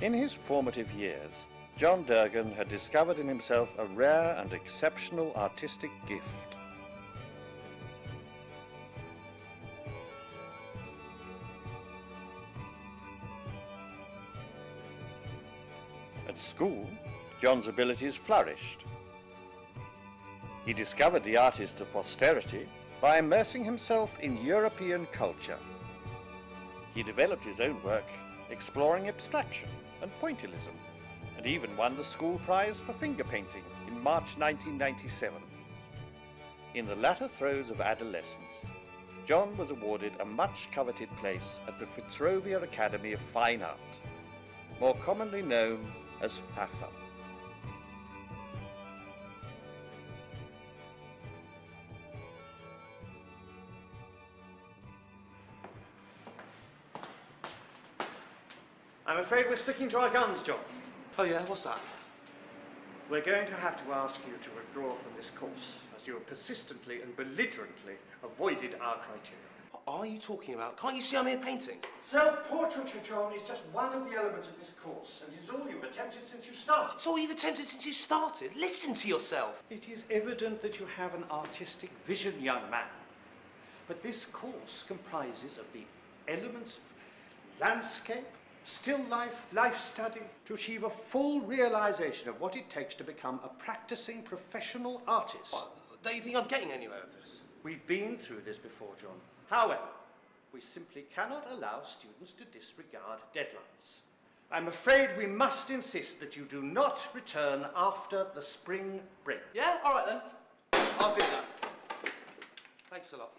In his formative years, John Durgan had discovered in himself a rare and exceptional artistic gift. At school, John's abilities flourished. He discovered the artist of posterity by immersing himself in European culture. He developed his own work, exploring abstraction and pointillism, and even won the school prize for finger painting in March 1997. In the latter throes of adolescence, John was awarded a much coveted place at the Fitzrovia Academy of Fine Art, more commonly known as FAFA. I'm afraid we're sticking to our guns, John. Oh yeah, what's that? We're going to have to ask you to withdraw from this course, as you have persistently and belligerently avoided our criteria. What are you talking about? Can't you see I'm here painting? Self-portraiture, John, is just one of the elements of this course, and it's all you've attempted since you started. It's all you've attempted since you started. Listen to yourself. It is evident that you have an artistic vision, young man. But this course comprises of the elements of landscape, still life, life study, to achieve a full realization of what it takes to become a practicing professional artist. Don't you think I'm getting anywhere with this? We've been through this before, John. However, we simply cannot allow students to disregard deadlines. I'm afraid we must insist that you do not return after the spring break. Yeah? All right then. I'll do that. Thanks a lot.